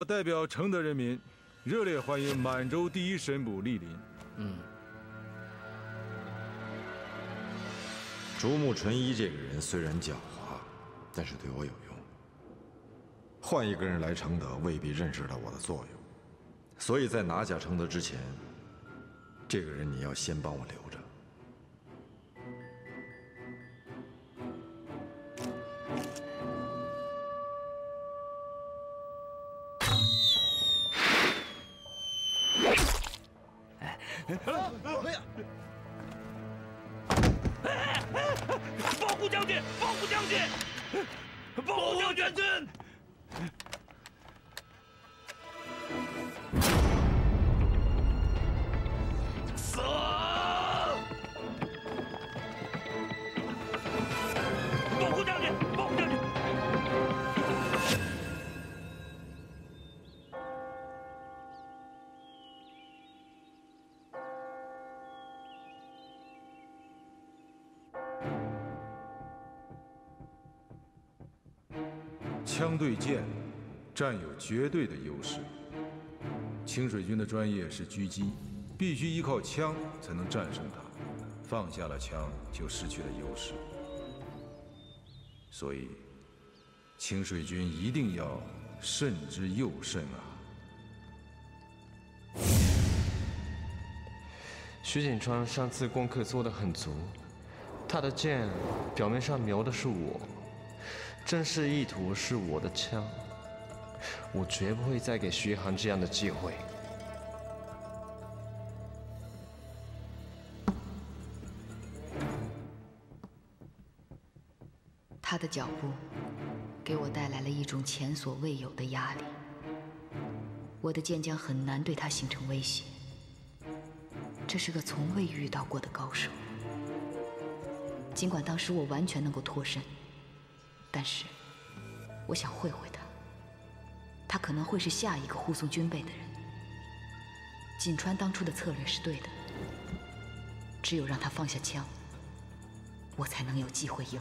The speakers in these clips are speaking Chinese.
我代表承德人民，热烈欢迎满洲第一神捕莅临。嗯，竹木纯一这个人虽然狡猾，但是对我有用。换一个人来承德，未必认识到我的作用。所以在拿下承德之前，这个人你要先帮我留着。保护将军，保护将军，保护将军！枪对剑，占有绝对的优势。清水军的专业是狙击，必须依靠枪才能战胜他。放下了枪，就失去了优势。所以，清水军一定要慎之又慎啊！徐锦川上次功课做得很足，他的剑表面上瞄的是我，正式意图是我的枪。我绝不会再给徐航这样的机会。他的脚步给我带来了一种前所未有的压力，我的剑将很难对他形成威胁。这是个从未遇到过的高手。尽管当时我完全能够脱身，但是我想会会他，他可能会是下一个护送军备的人。锦川当初的策略是对的，只有让他放下枪，我才能有机会赢。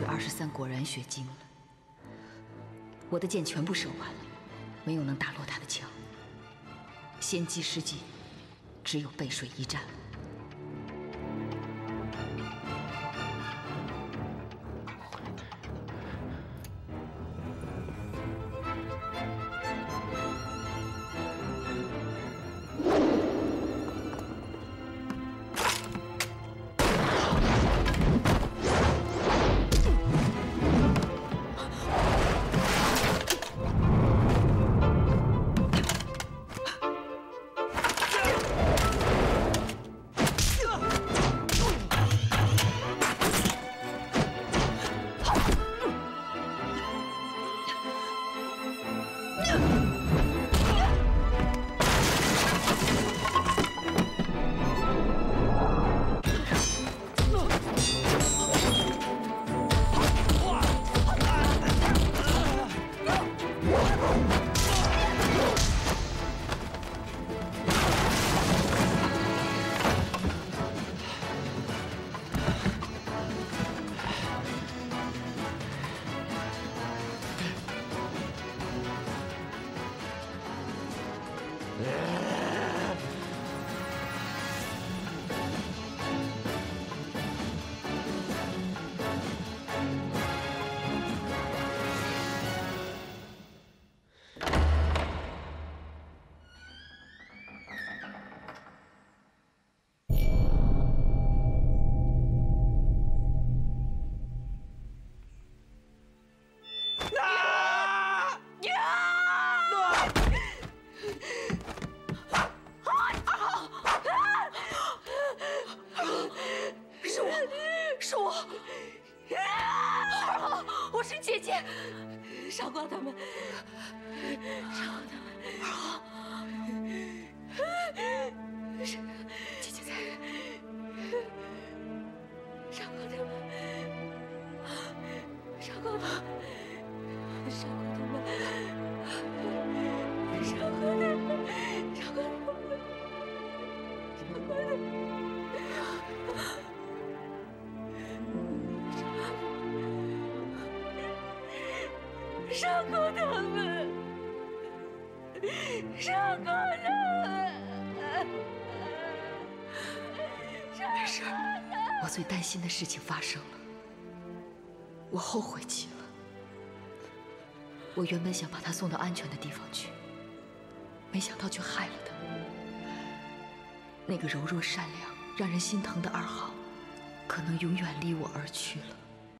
水二十三果然血精了，我的箭全部射完了，没有能打落他的枪。先机失计，只有背水一战了。是我，二号，我是姐姐，傻瓜，他们，傻瓜，他们，二号。伤过他们，伤过他们。没事，我最担心的事情发生了，我后悔极了。我原本想把他送到安全的地方去，没想到却害了他。那个柔弱善良、让人心疼的二号，可能永远离我而去了。